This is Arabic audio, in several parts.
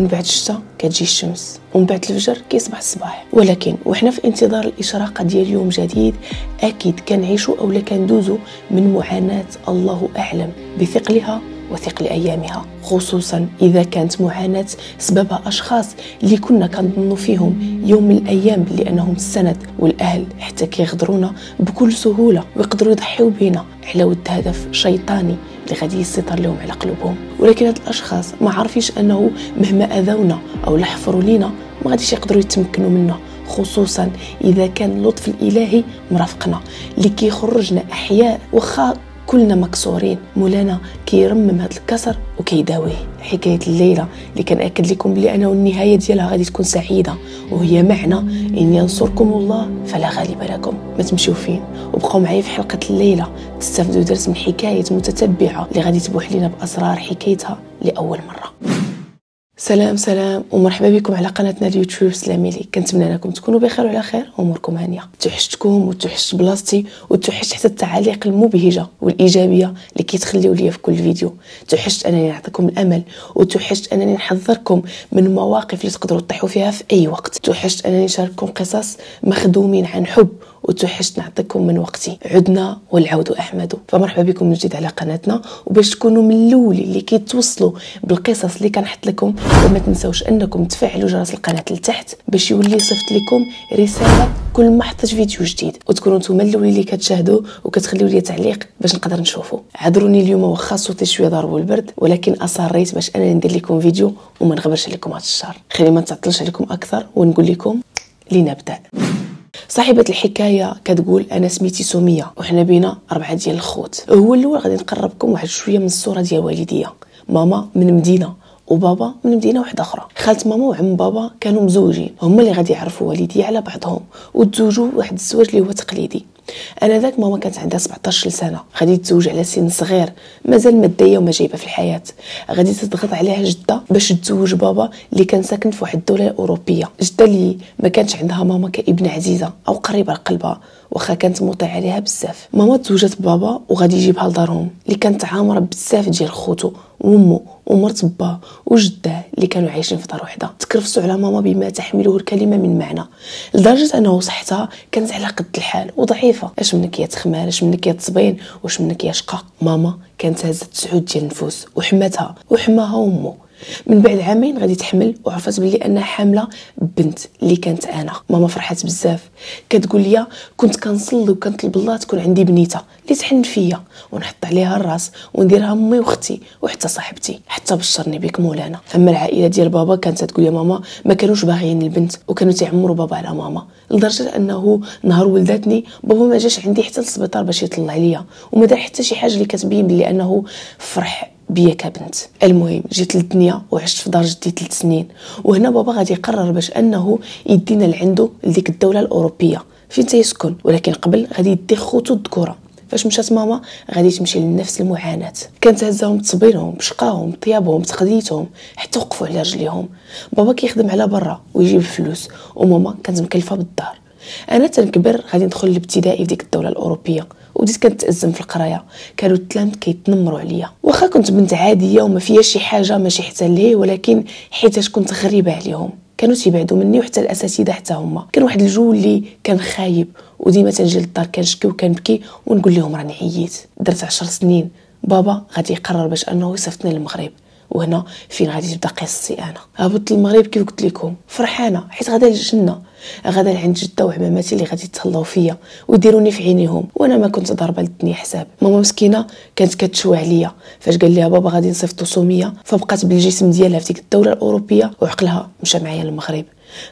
من بعد الشتاء كتجي الشمس ومن بعد الفجر كيصبح الصباح. ولكن وحنا في انتظار الاشراقه ديال يوم جديد أكيد كنعيشوا اولا كندوزو من معاناة الله أعلم بثقلها وثقل أيامها. خصوصا إذا كانت معاناة سببها أشخاص اللي كنا كنظنوا فيهم يوم من الأيام لأنهم السند والأهل حتى كيغدرونا بكل سهولة ويقدروا يضحيو بينا على ود هدف شيطاني. اللي غادي يسيطر لهم على قلوبهم. ولكن هاد الأشخاص ما عارفينش أنه مهما أذونا أو لحفروا لينا ما غاديش يقدروا يتمكنوا منا خصوصا إذا كان اللطف الإلهي مرافقنا اللي كيخرجنا أحياء وخا كلنا مكسورين. مولانا كيرمم هذا الكسر وكيداويه. حكاية الليلة اللي كناكد لكم بلي أنا والنهايه ديالها غادي تكون سعيدة. وهي معنى إن ينصركم الله فلا غالب لكم. ما تمشيو فين. وبقاو معايا في حلقة الليلة. تستافدوا درس من حكاية متتبعة اللي غادي تبوح لنا بأسرار حكايتها لأول مرة. سلام سلام. ومرحبا بكم على قناتنا اليوتيوب سلامي لي كنتمنى انكم تكونوا بخير وعلى خير. واموركم هانية. توحشتكم وتوحشت بلاصتي وتوحشت حتى التعاليق المبهجة والإيجابية اللي كيتخليو ليا في كل فيديو. توحشت أنني نعطيكم الأمل وتوحشت أنني نحذركم من المواقف اللي تقدروا تطيحوا فيها في أي وقت. توحشت أنني نشارككم قصص مخدومين عن حب وتوحشت نعطيكم من وقتي. عدنا والعود أحمد. فمرحبا بكم من جديد على قناتنا. وباش تكونوا من الاولين اللي كيتوصلوا بالقصص اللي كنحط لكم وما تنساوش أنكم تفعلوا جرس القناة لتحت باش يولي صيفط لكم رسالة كل ما حطيت فيديو جديد. وتكونوا نتوما الاولين اللي كتشاهدوا وكتخليو لي تعليق باش نقدر نشوفو. عذروني اليوم واخا صوتي شوية ضارب البرد ولكن اصريت باش أنا ندير لكم فيديو وما نغبرش عليكم هذا الشهر. خلينا ما نتعطلش عليكم أكثر ونقول لكم لنبدأ. صاحبة الحكاية كتقول أنا سميتي سمية وحنا بينا أربعة ديال الخوت. هو الأول غادي نقربكم واحد شوية من الصورة ديال والديا. ماما من مدينة. وبابا من مدينة واحدة أخرى. خالت ماما وعم بابا كانوا مزوجين. هما اللي غادي يعرفوا والدي على بعضهم وتزوجوا واحد الزواج اللي هو تقليدي. أنا ذاك ماما كانت عندها 17 سنة. غادي تزوج على سن صغير مازال مادية وما جايبة في الحياة. غادي تضغط عليها جدة باش تزوج بابا اللي كان ساكن في واحد الدولة الأوروبية. جدة اللي ما كانش عندها ماما كابن عزيزة أو قريبة لقلبها. واخا كانت مطيعه عليها بزاف. ماما تزوجت بابا وغادي يجيبها لدارهم اللي كانت عامرة بزاف ديال خوتو وامو ومرت باه وجداه اللي كانوا عايشين في دار وحدة. تكرفسوا على ماما بما تحمله الكلمة من معنى. لدرجة أنه صحتها كانت على قد الحال وضعيفة. أش منك يا تخمال؟ أش منك يا تصبين؟ وأش منك يا شقا ماما كانت هازت تسعود ديال النفوس وحماتها وحماها وأمه. من بعد عامين غادي تحمل وعرفت بلي أنها حاملة بنت اللي كانت أنا. ماما فرحات بزاف. كتقول لي كنت كنصلي وكنطلب الله تكون عندي بنيتة. اللي تحن فيا. ونحط عليها الراس ونديرها أمي وأختي وحتى صاحبتي. حتى بشرني بك مولانا. أما العائلة ديال بابا كانت تقول يا ماما ما كانوش باغيين البنت وكانوا تيعمروا بابا على ماما. لدرجة أنه نهار ولدتني بابا ما جاش عندي حتى للسبيطار باش يطلع عليا وما دار حتى شي حاجة اللي كتبين بلي أنه فرح بيا كبنت. المهم جيت للدنيا وعشت في دار جدي ثلاث سنين. وهنا بابا غادي يقرر باش أنه يدينا لعندو لديك الدولة الأوروبية. فين تيسكن ولكن قبل غادي يدي خوتو الذكورة. فاش مشات ماما غادي تمشي لنفس المعاناة. كانت هزاهم بتصبيرهم بشقاهم بطيابهم بتقديتهم حتى وقفوا على رجليهم. بابا كيخدم على برا ويجيب الفلوس وماما كانت مكلفة بالدار. أنا تنكبر غادي ندخل الابتدائي في ديك الدولة الأوروبية. وبديت كنتأزم في القراية. كانوا التلامذ كيتنمروا عليا. واخا كنت بنت عادية وما فيها شي حاجة ماشي حتى ليه ولكن حيتاش كنت غريبة عليهم. كانوا تيبعدوا مني وحتى الأساتذة حتى هما. كان واحد الجو اللي كان خايب وديما تنجي للدار كنشكي وكنبكي ونقول لهم راني عييت. درت عشر سنين. بابا غادي يقرر باش أنه يصيفطني للمغرب. وهنا فين غادي تبدا قصتي أنا هبطت للمغرب كيف قلت لكم؟ فرحانة حيت غادا للجنه غادا لعند جدة وعماماتي اللي غادي يتهلاو فيا ويديروني في عينيهم. وأنا ما كنت ضاربة للدنيا حساب. ماما مسكينة كانت كتشوى عليا. فاش قال لها بابا غادي نصيفطو سميه فبقات بالجسم ديالها في ديك الدولة الأوروبية وعقلها مشى معايا للمغرب.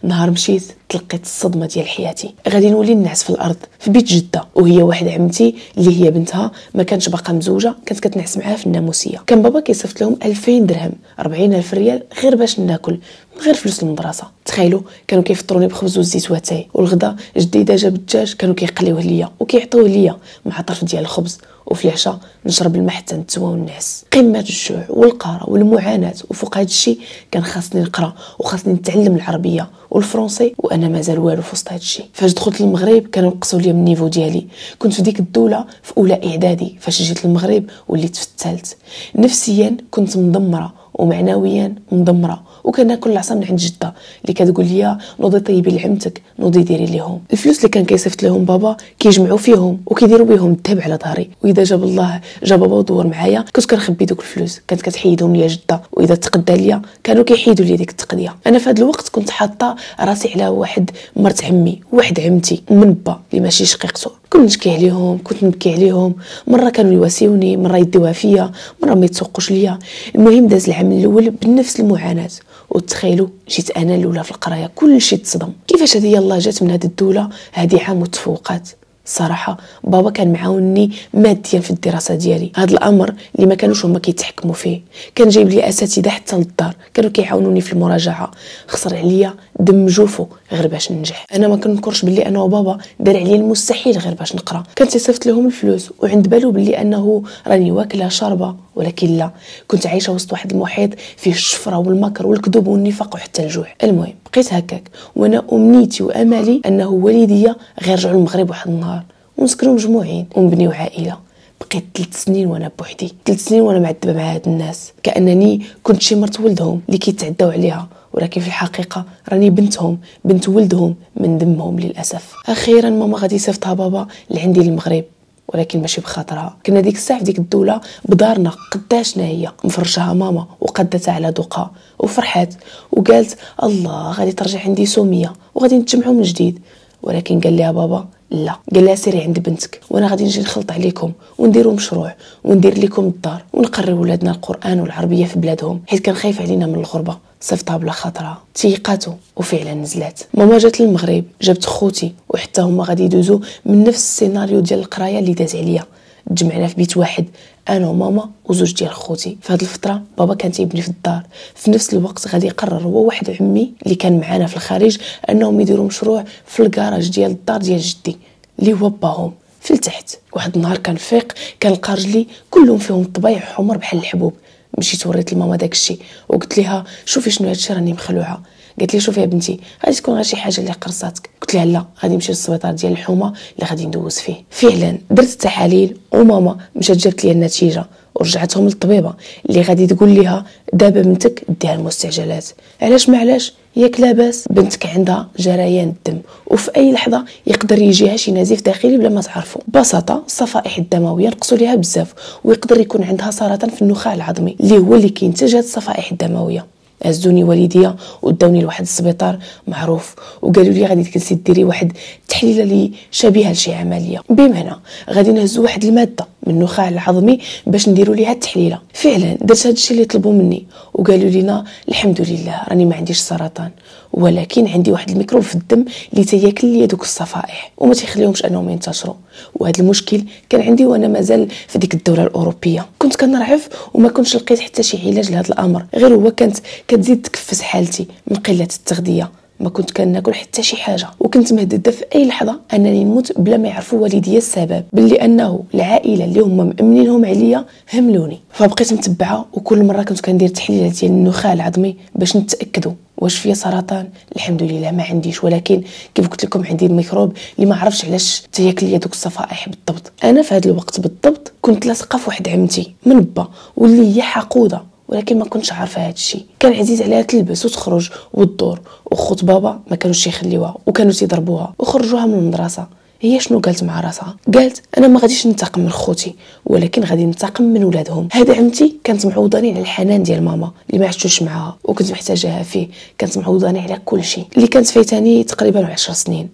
نهار مشيت تلقيت الصدمة ديال حياتي. غادي نولي نعس في الأرض في بيت جدة وهي واحد عمتي اللي هي بنتها ما كانتش باقا مزوجة كانت كتنعس معاها في الناموسية. كان بابا كيصيفط لهم 2000 درهم 40 ألف ريال غير باش ناكل من غير فلوس المدرسة. تخيلوا كانوا كيفطروني بخبز والزيت واتاي والغدا جدي اذا جاب الدجاج كانوا كيقليوه ليا وكيعطيوه ليا مع طرف ديال الخبز. وفي العشاء نشرب الماء حتى نتسوى ونعس قمة الجوع والقاره والمعاناة. وفوق هذا الشيء كان خاصني نقرأ وخاصني نتعلم العربية والفرنسي وأنا مازال والو في وسط هذا الشيء. فاش دخلت للمغرب كانوا نقصوا لي من ال niveau ديالي. كنت في ديك الدولة في أولى إعدادي فاش جيت للمغرب وليت في الثالث. نفسيا كنت مدمرة ومعنويا مدمرة. وكناكل العصا من عند جدة اللي كتقول لي نوضي طيبي لعمتك نوضي ديري ليهم. الفلوس اللي كان كيصيفط لهم بابا كيجمعوا فيهم وكيديروا بهم الذهب على ظهري وإذا جاب الله جا بابا ودور معايا كنت كنخبي دوك الفلوس كانت كتحيدهم ليا جدة. وإذا تقدى ليا كانوا كيحيدوا لي ديك التقدية. أنا في هذا الوقت كنت حاطة راسي على واحد مرت عمي واحد عمتي من با اللي ماشي شقيقته كنت نشكي عليهم كنت نبكي عليهم. مرة كانوا يواسيوني مرة يديوها فيا مرة ما يتسوقوش ليا. المهم داز العام الأول بنفس المعاناة. وتخيلوا جيت أنا الأولى في القراية كلشي تصدم. كيفاش هذه يلاه جات من هذه الدولة؟ هذه عام وتفوقات. صراحة بابا كان معاوني ماديا في الدراسة ديالي. هذا الأمر اللي ما كانوش هما كيتحكموا فيه. كان جايب لي أساتذة حتى للدار. كانوا كيعاونوني في المراجعة. خسر عليا دم جوفو غير باش ننجح. أنا ما كنكرش باللي أنا وبابا دار عليا المستحيل غير باش نقرأ. كنت صيفط لهم الفلوس وعند بالو باللي أنه راني واكلة شاربة ولكن لا. كنت عايشة وسط واحد المحيط فيه الشفرة والمكر والكذوب والنفاق وحتى الجوع. المهم. بقيت هكاك. وأنا امنيتي وامالي انه والديا غيرجعوا للمغرب واحد النهار ونسكنوا مجموعين ونبنيو عائلة. بقيت ثلاث سنين وأنا بوحدي. ثلاث سنين وأنا معذبة مع هاد الناس. كأنني كنت شي مرت ولدهم اللي كيتعداو عليها. ولكن في الحقيقة راني بنتهم. بنت ولدهم من دمهم للأسف. أخيرا ماما غادي صيفطها بابا لعندي المغرب ولكن ماشي بخاطرها. كنا ديك الساعة في ديك الدولة بدارنا قداشنا هي. مفرشها ماما وقدتها على دوقها. وفرحات. وقالت الله غادي ترجع عندي سميه وغادي نتجمعوا من جديد. ولكن قال لها بابا لا. قال لها سيري عند بنتك. وأنا غادي نجي نخلط عليكم ونديروا مشروع وندير لكم الدار ونقري ولادنا القرآن والعربية في بلادهم. حيت كان خايف علينا من الغربة. صيفطها بلا خاطرها. تيقاتو وفعلا نزلات. ماما جات للمغرب جابت خوتي وحتى هما غادي يدوزو من نفس السيناريو ديال القراية اللي داز عليا. تجمعنا في بيت واحد أنا وماما وزوج ديال خوتي. في هذه الفترة بابا كان تيبني في الدار. في نفس الوقت غادي يقرر هو واحد عمي اللي كان معانا في الخارج أنهم يديروا مشروع في الكراج ديال الدار ديال جدي اللي هو باهم في التحت. واحد النهار كان فيق كان لقى رجلي كلهم فيهم طبيع حمر بحال الحبوب. مشيت وريت لماما داكشي وقلت لها شوفي شنو هادشي راني مخلوعة. قالت لي شوفي يا بنتي غادي تكون غير شي حاجة اللي قرصاتك. قلت لها لا غادي نمشي للسبيطار ديال الحومة اللي غادي ندوز فيه. فعلا درت التحاليل وماما مشات جابت لي النتيجة ورجعتهم للطبيبة اللي غادي تقول لها دابا بنتك ديها المستعجلات. علاش ما علاش؟ ياك لاباس. بنتك عندها جريان الدم وفي أي لحظة يقدر يجيها شي نزيف داخلي بلا ما تعرفوا ببساطة الصفائح الدموية نقصوا ليها بزاف ويقدر يكون عندها سرطان في النخاع العظمي اللي هو اللي كينتج هاد الصفائح الدموية. هزوني والديا وداوني لواحد السبيطار معروف. وقالوا لي غادي تجلسي ديري واحد التحليله اللي شبيهه لشي عملية. بمعنى غادي نهزو واحد المادة من النخاع العظمي باش نديروا ليها التحليلة. فعلا درت هذا الشيء اللي طلبوا مني. وقالوا لنا الحمد لله راني ما عنديش سرطان. ولكن عندي واحد الميكروب في الدم اللي تياكل لي دوك الصفائح وما تيخليهمش أنهم ينتشروا. وهذا المشكل كان عندي وأنا مازال في ديك الدولة الأوروبية. كنت كنرعف وما كنتش لقيت حتى شي علاج لهذا الأمر. غير هو كانت كتزيد تكفس حالتي من قلة التغذية. ما كنت كناكل حتى شي حاجة. وكنت مهدده في أي لحظة أنني نموت بلا ما يعرفوا والديا السبب باللي أنه العائلة اللي هما مأمنينهم عليا هملوني. فبقيت متبعة وكل مرة كنت كندير تحليل ديال النخاع العظمي باش نتأكدوا واش فيا سرطان. الحمد لله ما عنديش ولكن كيف قلت لكم عندي الميكروب اللي ما عرفش علاش تياكل لي دوك الصفائح بالضبط. أنا في هذا الوقت بالضبط كنت لاصقة في واحد عمتي من با واللي هي حقودة. ولكن ما كنتش عارفة هذا الشيء. كان عزيز عليها تلبس وتخرج وتدور وخوت بابا ما كانوش يخليوها وكانوا تيضربوها وخرجوها من المدرسة. هي شنو قالت مع راسها؟ قالت أنا ما غاديش ننتقم من خوتي ولكن غادي ننتقم من ولادهم. هذا عمتي كانت معوضاني على الحنان ديال ماما اللي ما عشتوش معاها وكنت محتاجاها فيه. كانت معوضاني على كل شيء. اللي كانت فايتاني تقريبا 10 سنين.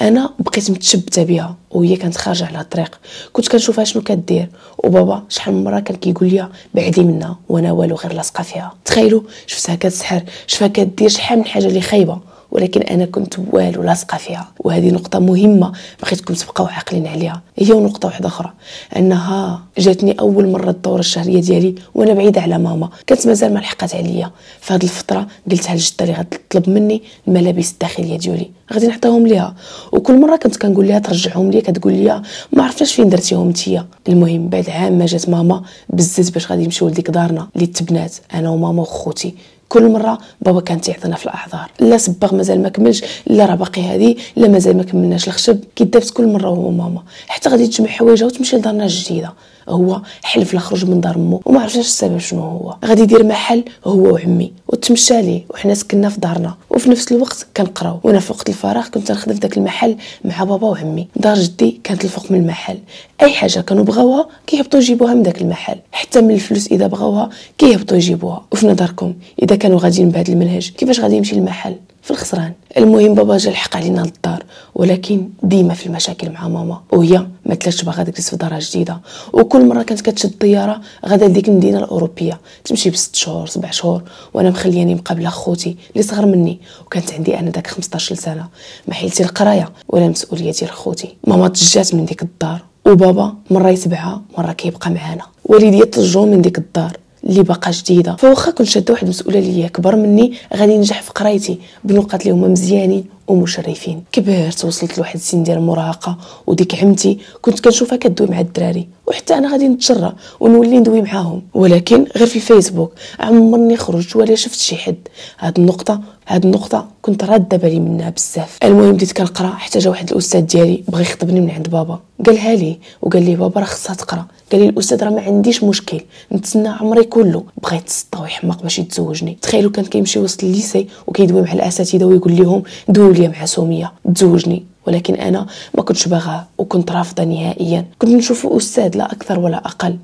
أنا بقيت متشبته بها وهي كانت خارجة على الطريق. كنت كنشوفها شنو كدير. وبابا شحال من مرة كان كيقول لي بعدي منها وأنا والو غير لاصقة فيها. تخيلوا شفتها كتسحر شفتها كدير شحال من حاجة اللي خايبة. ولكن أنا كنت والو لاصقة فيها. وهذه نقطة مهمة بغيتكم تبقاو عاقلين عليها. هي نقطة واحدة أخرى أنها جاتني أول مرة الدورة الشهرية ديالي وأنا بعيدة على ماما. كانت مازال ما لحقات عليا. في هذه الفترة قلتها لجدة اللي غتطلب مني الملابس الداخلية ديالي. غادي نعطيهم ليها. وكل مرة كنت كنقول لها ترجعهم لي كتقول لي ما عرفتش فين درتيهم نتيا المهم بعد عام ما جات ماما بزز باش غادي نمشيو لديك دارنا اللي تبنات أنا وماما وخوتي. كل مرة بابا كان تيعطينا في الاعذار لا سباغ مازال ما كملش لا راه باقي هذه لا مازال ما كملناش الخشب. كيدابت كل مرة هو ماما حتى غادي تجمع حوايجها وتمشي لدارنا الجديدة. هو حلف خرج من دار مو وما عرفناش السبب شنو هو. غادي يدير محل هو وعمي وتمشى ليه وحنا سكننا في دارنا. وفي نفس الوقت كنقراو. وأنا في وقت الفراغ كنت نخدم في داك المحل مع بابا وعمي. دار جدي كانت الفوق من المحل. أي حاجة كانوا بغاوها كيهبطوا يجيبوها من داك المحل. حتى من الفلوس إذا بغاوها كيهبطوا يجيبوها. وفي نظركم إذا كانوا غاديين بهذا المنهج كيفاش غادي يمشي المحل؟ في الخسران. المهم بابا جا الحق علينا للدار ولكن ديما في المشاكل مع ماما وهي ما تلاش باغا تجلس في دارها جديدة. وكل مرة كانت كتشد الطيارة غادا لديك المدينة الأوروبية. تمشي بست شهور سبع شهور وأنا مخلياني مقابلة خوتي اللي صغر مني وكانت عندي أنا داك 15 سنة. ما حيلتي القراية ولا المسؤوليه ديال خوتي ماما تجات من ديك الدار وبابا مرة يتبعها مرة كيبقى معانا. والدي يطلجوا من ديك الدار. اللي باقا جديدة. فواخا كنت شاده واحد اللي كبر مني غادي ننجح في قرايتي بنقاط اللي هما مزيانين. ومشرفين. كبرت وصلت لواحد السن ديال المراهقة. وديك عمتي كنت كنشوفها كدوي مع الدراري. وحتى أنا غادي نتجرى ونولي ندوي معاهم. ولكن غير في الفيسبوك عمرني خرجت ولا شفت شي حد. هاد النقطة هاد النقطة كنت راده بالي منها بزاف. المهم بديت كنقرأ. حتى جا واحد الأستاذ ديالي بغى يخطبني من عند بابا. قالها لي وقال لي بابا راه خصها تقرأ. قال لي الأستاذ راه ما عنديش مشكل. نتسنى عمري كله. بغى يتسطى ويحماق باش يتزوجني. تخيلوا كان كيمشي وسط ال lycée وكيدوي مع الأساتذة ويقول لهم دويو لي مع سميه تزوجني ولكن أنا ما كنتش باغاه وكنت رافضة نهائيا. كنت نشوف أستاذ لا أكثر ولا أقل.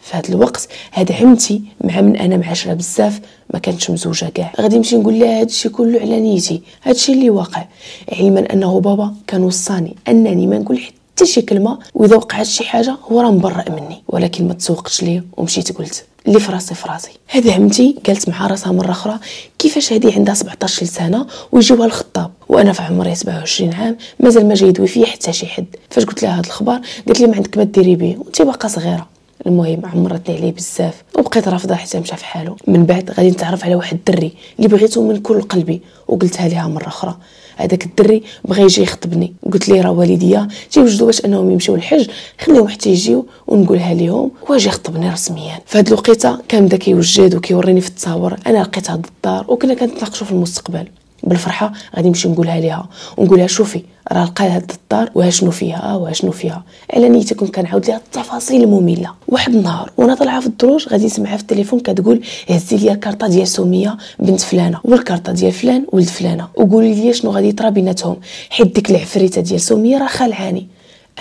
في هذا الوقت هاد عمتي مع من أنا معاشرة بزاف ما كانتش مزوجة كاع. غادي نمشي نقول لها هذا الشيء كله على نيتي. هذا الشيء اللي واقع. علما أنه بابا كان وصاني. أنني ما نقول حتى شي كلمة وإذا وقعت شي حاجة هو راه مبرئ مني ولكن ما تسوقتش ليه ومشيت قلت اللي في راسي في راسي. هذه عمتي قالت مع راسها مرة أخرى كيفاش هذه عندها 17 سنه ويجيوها الخطاب؟ وأنا في عمري 27 عام مازال ما جاي يدوي فيا حتى شي حد. فاش قلت لها هذا الخبر قالت لي ما عندك ما ديري به وانت باقا صغيرة. المهم عمرتني عليه بزاف وبقيت رافضة حتى مشى في حاله. من بعد غادي نتعرف على واحد الدري اللي بغيته من كل قلبي وقلتها لها مرة أخرى. هذاك الدري بغى يجي يخطبني. قلت ليه راه والديا؟ تيوجدوا باش أنهم يمشيو الحج. خليهم حتى يجيو ونقولها لهم واجي يخطبني رسميا. هذه الوقيتة كان بدا كيوجد وكيوريني في التصاور. أنا لقيت هذا الدار وكنا كنتناقشوا في المستقبل. بالفرحة غادي نمشي نقولها ليها. ونقولها شوفي راه لقى هاد الدار واشنو فيها واشنو فيها. على نيتي كنت كنعاود ليها التفاصيل المملة. واحد النهار وأنا طالعة في الدروج غادي نسمعها في التليفون كتقول هزي لي الكارطه ديال سميه بنت فلانة. والكارطة ديال فلان ولد فلانة. وقولي لي شنو غادي يطرا بيناتهم. حيت ديك العفريتة ديال سميه راه خالعاني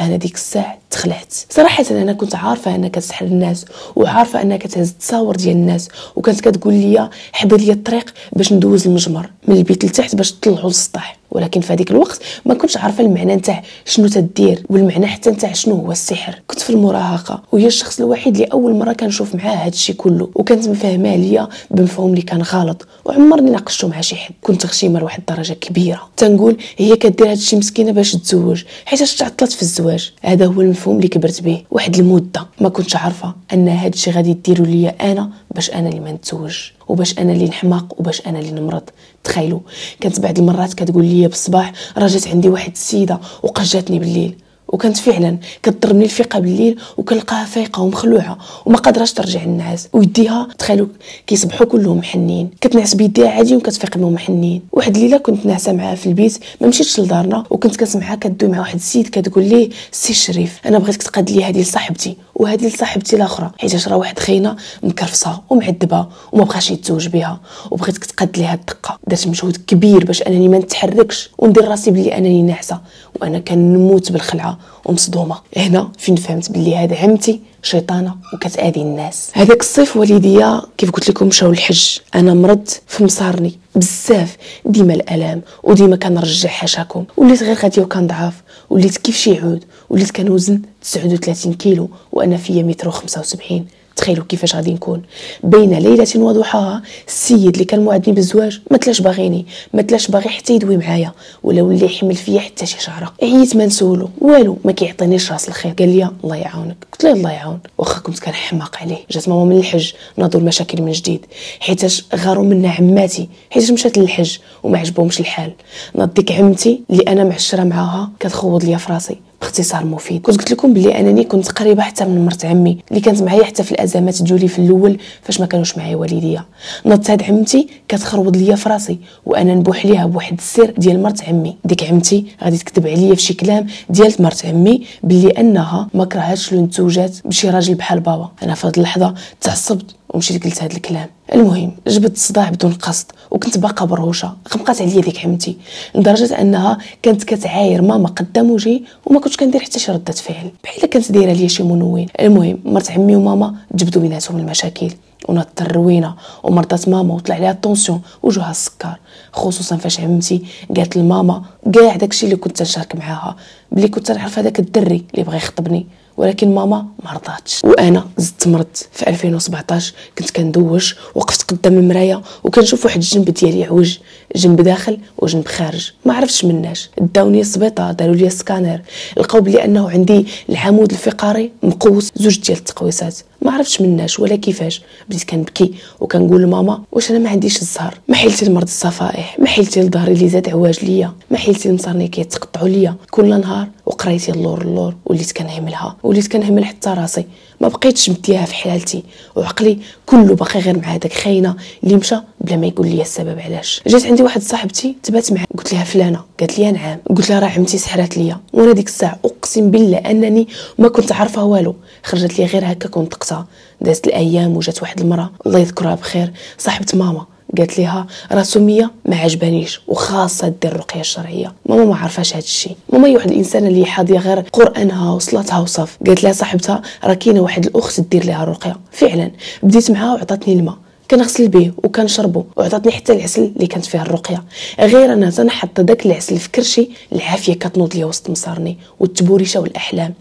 أنا ديك الساعة تخلعت. صراحة أنا كنت عارفة انها كتسحر الناس وعارفة انها كتهز التصاور ديال الناس وكانت كتقول لي حضي لي الطريق باش ندوز المجمر من البيت لتحت باش تطلعوا للسطح ولكن في هذيك الوقت ما كنتش عارفة المعنى نتاع شنو تدير والمعنى حتى نتاع شنو هو السحر. كنت في المراهقة وهي الشخص الوحيد اللي أول مرة كنشوف معاه هذا الشيء كله وكانت مفهمه ليا بمفهوم اللي كان غلط وعمرني ناقشته مع شي حد. كنت غشيمه لواحد الدرجة كبيرة. تنقول هي كدير هذا الشيء مسكينة باش تتزوج حيت تعطلت في الزواج؟ هذا هو المفهوم اللي كبرت به واحد المدة ما كنتش عارفة أن هذا الشيء غادي ديروا ليا أنا باش أنا اللي ما نتزوج وباش أنا اللي نحماق وباش أنا اللي نمرض. تخيلوا كانت بعض المرات كتقول لي بالصباح راه جات عندي واحد السيدة وقجاتني بالليل. وكانت فعلا كضربني الفيقه بالليل وكنلقاها فايقة ومخلوعة وما قادراش ترجع النعاس ويديها تخيلوا كيصبحوا كلهم محنين كتنعس بيديها عادي وكتفيق منهم محنين واحد الليلة كنت ناعسه معاها في البيت ما مشيتش لدارنا وكنت كنسمعها كدوي مع واحد السيد كتقول ليه سي الشريف أنا بغيتك تقاد لي هذه لصاحبتي وهذه لصاحبتي الاخرى حيت راه واحد خينا مكرفصة ومعذبة وما بغاش يتزوج بها وبغيتك تقاد ليها الدقة. درت مجهود كبير باش أنني ما نتحركش وندير راسي بلي أنني ناعسه وأنا كنموت بالخلعة ومصدومة. هنا فين فهمت بلي هذا عمتي شيطانة وكتأذي الناس. هذاك الصيف والديا كيف قلت لكم مشاو الحج. أنا مرضت في مصارني بزاف. ديما الألام وديما كنرجع حاشاكم وليت غير غاديه وكنضعف. وليت كيف شي عود وليت كنوزن 39 كيلو وأنا فيا متر و75 تخيلوا كيفاش غادي نكون. بين ليلة وضحاها السيد اللي كان موعدني بالزواج ما تلاش باغيني ما تلاش باغي حتى يدوي معايا. ولا ولي يحمل فيا حتى شي شعره عييت ما نسولو. والو ما كيعطينيش راس الخير. قال لي الله يعاونك. قلت له الله يعاون. واخا كنت كنحماق عليه. جات ماما من الحج ناضوا المشاكل من جديد. حيتاش غاروا منا عماتي. حيتاش مشات للحج وما عجبهمش الحال. ناض ديك عمتي اللي أنا معشرة معاها كتخوض ليا في راسي. باختصار مفيد. كنت قلت لكم بلي أنني كنت قريبة حتى من مرت عمي اللي كانت معايا حتى في الأزمات ديالي في الأول فاش ما كانوش معايا والديا. نضت هاد عمتي كتخربط ليا في راسي وأنا نبوح ليها بواحد السر ديال مرت عمي. ديك عمتي غادي تكذب عليا في شي كلام ديال مرت عمي بلي أنها ما كرهاتش لو نتوجات بشي راجل بحال بابا. أنا في هاد اللحظة تعصبت ومشيت قلت هاد الكلام. المهم جبت الصداع بدون قصد وكنت باقا برهوشة غمقات عليا ديك عمتي لدرجة أنها كانت كتعاير ماما قدام وجهي وما كنتش كندير حتى شي ردة فعل بحال كانت دايرة ليا شي منوين. المهم مرت عمي وماما جبدوا بيناتهم المشاكل ونات الروينه ومرضات ماما وطلع عليها الطونسيون وجوها السكر. خصوصا فاش عمتي قالت لماما كاع داكشي اللي كنت نشارك معاها بلي كنت نعرف هذاك الدري اللي بغى يخطبني. ولكن ماما ما رضاتش. وأنا زدت مرضت في 2017 كنت كندوش وقفت قدام المرايه وكنشوف واحد الجنب ديالي عوج جنب داخل وجنب خارج. ما عرفتش مناش. داوني السبيطار داروا لي سكانر لقاو بلي أنه عندي العمود الفقري مقوس زوج ديال التقويسات ما عرفتش مناش ولا كيفاش. بديت كنبكي وكنقول لماما واش أنا ما عنديش الزهر؟ ما حيلتي لمرض الصفائح ما حيلتي لظهري اللي زاد عواج ليا ما حيلتي لمصارني كيتقطعوا ليا. كل نهار وقرايتي اللور اللور وليت كنهملها وليت كنهمل حتى راسي. ما بقيتش مديها في حالتي. وعقلي كله باقي غير مع هذاك خاينة اللي مشى بلا ما يقول لي السبب علاش. جات عندي واحد صاحبتي تبات معها قلت لها فلانة. قالت لي نعم قلت لها راه عمتي سحرات ليا. وأنا ديك الساعة أقسم بالله أنني ما كنت عارفة والو. خرجت لي غير هكا كنت طقتها. دازت الأيام وجات واحد المرأة. الله يذكرها بخير. صاحبة ماما. قالت ليها راه سمية ما عجبانيش وخاصة دير الرقية الشرعية. ماما ما عارفاش هذا الشيء ماما هي واحد الإنسانة اللي حاضية غير قرآنها وصلاتها وصف. قالت لها صاحبتها راه كاينة واحد الأخت دير لها الرقية. فعلا بديت معها وعطاتني الماء. كنغسل به وكنشربو وعطاتني حتى العسل اللي كانت فيها الرقية. غير أنا تنحط داك العسل في كرشي العافية كتنوض ليا وسط مصارني والتبوريشة والأحلام.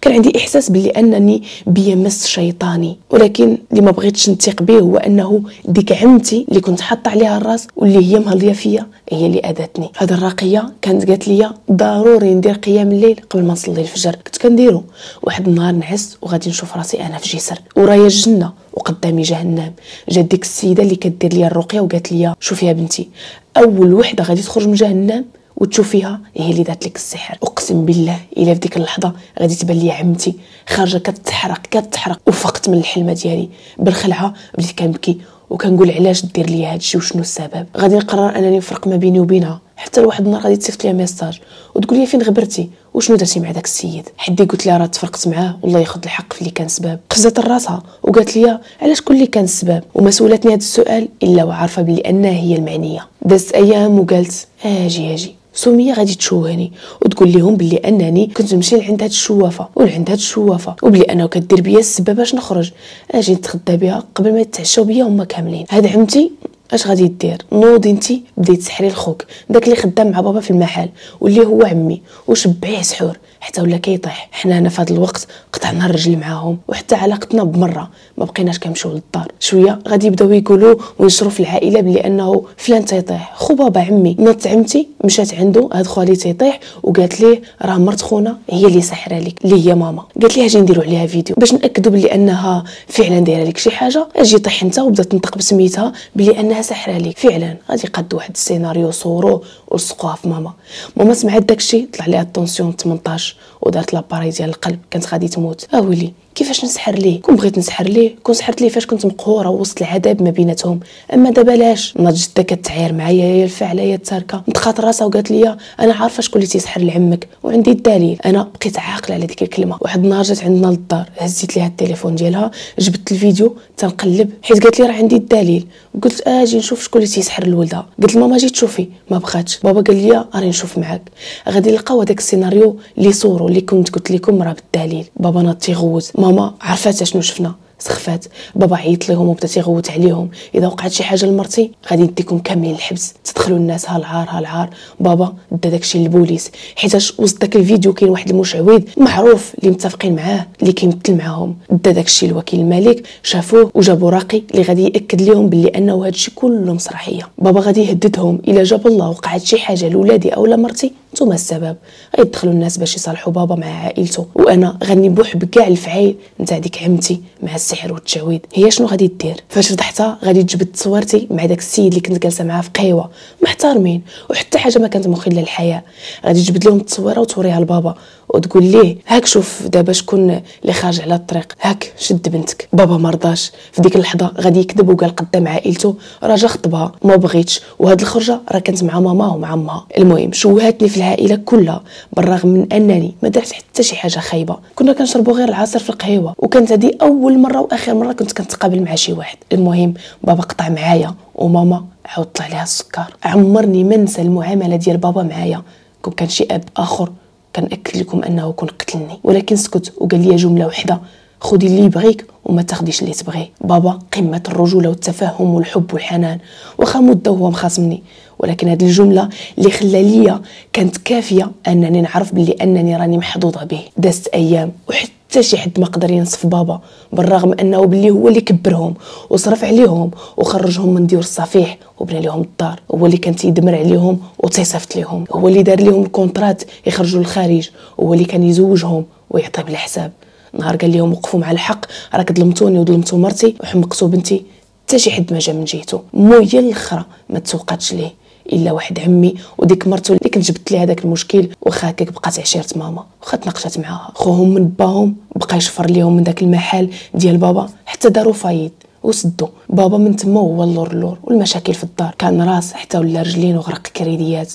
كان عندي إحساس بلي أنني بيا مس شيطاني ولكن اللي ما بغيتش نثيق به هو أنه ديك عمتي اللي كنت حاطة عليها الراس واللي هي مهضيه فيا هي اللي اذتني هذه الرقيه كانت قالت لي ضروري ندير قيام الليل قبل ما نصلي الفجر. كنت كنديرو. واحد النهار نعس وغادي نشوف راسي أنا في جسر. ورايا الجنة. وقدامي جهنم. جات ديك السيدة اللي كدير ليا الرقية وقالت لي شوفي يا بنتي أول وحدة غادي تخرج من جهنم وتشوفيها هي اللي دارت لك السحر. أقسم بالله إلا في ديك اللحظة غادي تبان لي عمتي خارجة كتحرق كتحرق وفقت من الحلمة ديالي. بالخلعه بديت كنبكي وكنقول علاش دير لي هادشي وشنو السبب؟ غادي نقرر انني نفرق ما بيني وبينها. حتى لواحد النهار غادي تصيفط ليا message وتقول لي فين غبرتي؟ وشنو درتي مع داك السيد؟ حدي قلت لها راه تفرقت معاه والله ياخذ الحق في اللي كان سبب. قفزت راسها وقالت لي علاش شكون اللي كان السبب وما سولتني هذا السؤال إلا وعارفة بلي أنها هي المعنية. دازت أيام وقالت آجي آجي. سميه غادي تشوهني. وتقول لهم بلي أنني كنت نمشي لعند هاد الشوافة ولعند هاد الشوافة. وبلي أنا كدير بيا السبه باش نخرج. أجي نتغدى بها قبل ما يتعشاو بيا هما كاملين. هاد عمتي اش غادي دير؟ نوضي انت بديتي تسحري لخوك. داك اللي خدام مع بابا في المحل واللي هو عمي وشبعيه سحور؟ حتى ولا كيطيح. حنا أنا في هذا الوقت قطعنا الرجل معاهم وحتى علاقتنا بمرة. ما بقيناش كنمشيو للدار. شوية غادي يبداو يقولوا وينشروا في العائلة بلي أنه فلان تيطيح. خو بابا عمي نط عمتي مشات عنده هاد خوالي تيطيح وقالت ليه راه مرت خونا هي اللي ساحره لك اللي هي ماما. قالت لي أجي نديروا عليها فيديو. باش ناكدوا بلي أنها فعلا دايرة لك شي حاجة أجي طيح أنت وبدات تنطق بسميتها بلي أنها ساحره لك فعلا غادي يقادوا واحد السيناريو صوروه ولصقوها في ماما. ماما سمعت داكشي طلع ليها الطونسيون 18 ودارت لاباري ديال القلب. كانت غادي تموت. آه ويلي كيفاش نسحر ليه؟ كون بغيت نسحر ليه؟ كون سحرت ليه فاش كنت مقهورة وسط العذاب ما بيناتهم. أما دابا لاش؟ ناض جده كتعاير معايا هي الفاعله هي التاركه نتخات راسها وقالت لي أنا عارفة شكون اللي تيسحر لعمك وعندي الدليل. أنا بقيت عاقلة على ديك الكلمة. واحد النهار جات عندنا للدار هزيت ليها التليفون ديالها جبت الفيديو تنقلب حيت قالت لي راه عندي الدليل. قلت آجي نشوف شكون اللي تيسحر لولدها قلت لماما جي تشوفي ما بغاتش. بابا قال لي راني نشوف معاك. غادي نلقاو هذاك السيناريو اللي صوروا اللي كنت قلت لكم راه بالدليل. بابا ناض تيغوت ماما عرفات شنو شفنا. سخفات. بابا عيط لهم وبدا تيغوت عليهم. إذا وقعت شي حاجة لمرتي غادي نديكم كاملين الحبس. تدخلوا الناس هالعار هالعار بابا دا داكشي للبوليس. حيتاش وسط داك الفيديو كاين واحد المشعوذ معروف اللي متفقين معاه اللي كيمثل معاهم. دا داكشي الوكيل الملك شافوه وجابوا راقي اللي غادي يأكد لهم باللي أنه هادشي كله مسرحية. بابا غادي يهددهم إلا جاب الله وقعت شي حاجة لولادي أو لمرتي. نتوما السبب. غيدخلوا الناس باش يصالحوا بابا مع عائلته. وأنا غني بوح بكاع الفعايل نتاع ديك عمتي مع السحر والتعويض هي شنو غادي دير؟ فاش فضحتها غادي تجبد تصويرتي مع داك السيد اللي كنت جالسة معاه في قهوه محترمين وحتى حاجة ما كانت مخله للحياة. غادي تجبد لهم التصويرة وتوريها لبابا. وتقول ليه هاك شوف دابا شكون اللي خارج على الطريق. هاك شد بنتك. بابا ما رضاش. في ديك اللحظة غادي يكذب وقال قدام عائلته راه جا خطبها. ما بغيتش. وهاد الخرجة راه كانت مع ماما ومع امها المهم شوهاتني في العائلة كلها بالرغم من أنني ما درت حتى شي حاجة خايبة. كنا كنشربوا غير العصير في القهيوة وكانت هذه أول مرة وآخر مرة كنت كنتقابل مع شي واحد. المهم بابا قطع معايا وماما عاود طلع لها السكر. عمرني ما ننسى المعاملة ديال بابا معايا. كون كان شي أب آخر كنأكد لكم أنه كون قتلني. ولكن سكت وقال لي جملة وحدة. خذي اللي يبغيك وما تاخديش اللي تبغيه بابا قمة الرجولة والتفهم والحب والحنان. واخا مدة وهو مخاصمني. ولكن هذه الجملة اللي خلى ليا كانت كافية أنني نعرف باللي أنني راني محظوظة به. دازت أيام وحتى حتى شي حد ما قدر ينصف بابا بالرغم أنه باللي هو اللي كبرهم وصرف عليهم وخرجهم من ديور الصفيح وبنى لهم الدار. هو اللي كان تيدمر عليهم وتيصيفط لهم هو اللي دار لهم ال contrats يخرجوا للخارج. هو اللي كان يزوجهم ويعطي بلا حساب. نهار قال لهم وقفوا مع الحق راك ظلمتوني وظلمتوا مرتي وحمقتوا بنتي حتى شي حد ما جا من جهته مو هي الأخرى ما تسوقاتش ليه إلا واحد عمي وديك مرتو اللي كنت جبت لي هذاك المشكل واخا هكاك بقات عشيرة ماما. واخا تناقشات معاها خوهم من باهم بقى يشفر ليهم من داك المحل ديال بابا حتى داروا faillite وسدوا بابا من تما هو اللور اللور والمشاكل في الدار. كان راس حتى ولا رجلين وغرق كريديات.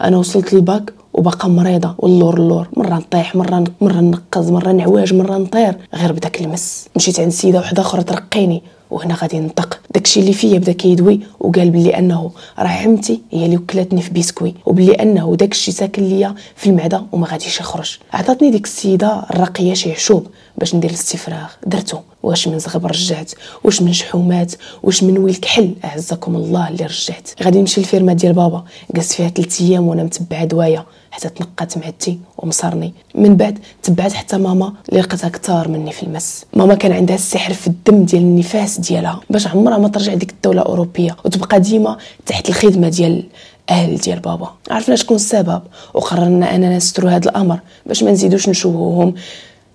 أنا وصلت للباك وباقا مريضة واللور اللور مرة نطيح مرة مرة نقز مرة نعواج مرة نطير غير بداك المس. مشيت عند سيدة وحدة أخرى ترقيني وهنا غادي ننطق. داكشي اللي فيا بدا كيدوي وقال بلي أنه راه عمتي هي اللي وكلاتني في بيسكوي وبلي أنه داكشي ساكن ليا في المعدة وما غاديش يخرج. عطاتني ديك السيدة الراقيه شي عشوب باش ندير الاستفراغ. درتو. واش من زغب رجعت واش من شحومات واش من ويل كحل. أعزكم الله اللي رجعت. غادي نمشي للفيرما ديال بابا. جلست فيها 3 أيام وأنا متبعة دوايه حتى تنقات معدتي ومصرني. من بعد تبعت حتى ماما اللي لقيتها كثار مني في المس. ماما كان عندها السحر في الدم ديال النفاس ديالها باش عمرها ما ترجع ديك الدولة الاوروبيه وتبقى ديما تحت الخدمة ديال أهل ديال بابا. عرفنا شكون السبب وقررنا أننا نستروا هذا الأمر باش ما نزيدوش نشوهوهم.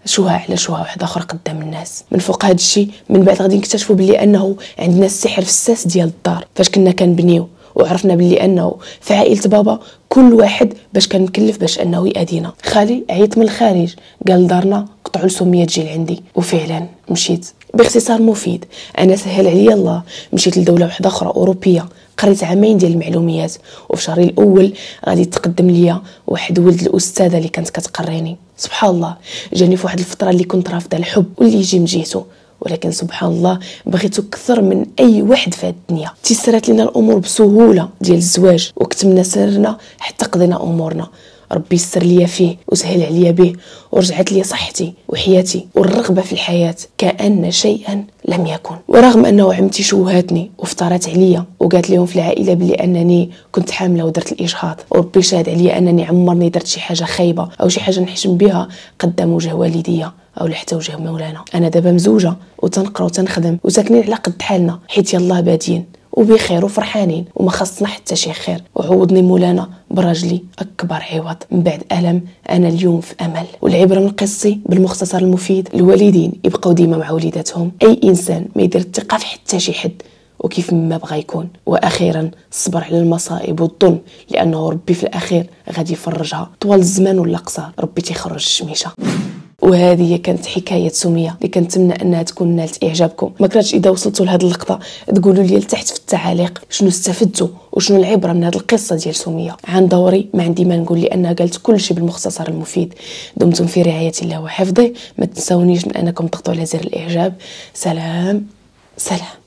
شوها على شوها واحدة أخرى قدام الناس. من فوق هذا الشيء من بعد غادي نكتشفوا بلي أنه عندنا السحر في الساس ديال الدار. فاش كنا كنبنيو وعرفنا بلي أنه في عائلة بابا كل واحد باش كان مكلف باش أنه يادينا خالي عيط من الخارج. قال دارنا قطعوا السميه تجي لعندي وفعلا مشيت. باختصار مفيد أنا سهل عليا الله. مشيت لدولة واحدة أخرى أوروبية. قريت عامين ديال المعلوميات. وفي شهري الأول غادي تقدم ليا واحد ولد الأستاذة اللي كانت كتقريني. سبحان الله. جاني في واحد الفترة اللي كنت رافضة الحب واللي يجي من جهته. ولكن سبحان الله بغيتو أكثر من أي واحد في هذه الدنيا. تيسرات لنا الأمور بسهولة ديال الزواج. وكتمنا سرنا حتى قضينا أمورنا. ربي يسر ليا فيه وسهل عليا به ورجعت لي صحتي وحياتي والرغبة في الحياة كأن شيئا لم يكن. ورغم أنه عمتي شوهاتني وفطرت عليا وقالت لهم في العائلة بلي أنني كنت حاملة ودرت الاجهاض وربي شاهد عليا أنني عمرني درت شي حاجة خايبة أو شي حاجة نحشم بها قدام وجه والديا أو حتى وجه مولانا. أنا دابا مزوجة وتنقرأ وتنخدم وساكنين على قد حالنا حيت يلاه بادين. وبخير وفرحانين وما خصنا حتى شي خير. وعوضني مولانا براجلي أكبر عوض. من بعد ألم أنا اليوم في أمل. والعبرة من قصي بالمختصر المفيد. الوالدين يبقوا ديما مع وليداتهم. أي إنسان ما يدير الثقة في حتى شي حد. وكيف ما بغى يكون. وأخيرا الصبر على المصائب والظلم لأنه ربي في الأخير غادي يفرجها. طوال الزمان ولا قصار ربي تيخرج الشميشة. وهذه كانت حكاية سمية اللي كنتمنى أنها تكون نالت إعجابكم. ما كرهتش إذا وصلتوا لهذه اللقطة. تقولوا لي لتحت في التعاليق شنو استفدتوا وشنو العبرة من هذه القصة ديال سمية. عن دوري ما عندي ما نقول لأنها قالت كل شيء بالمختصر المفيد. دمتم في رعاية الله وحفظه. ما تنسونيش من أنكم تضغطوا على زر الإعجاب. سلام. سلام.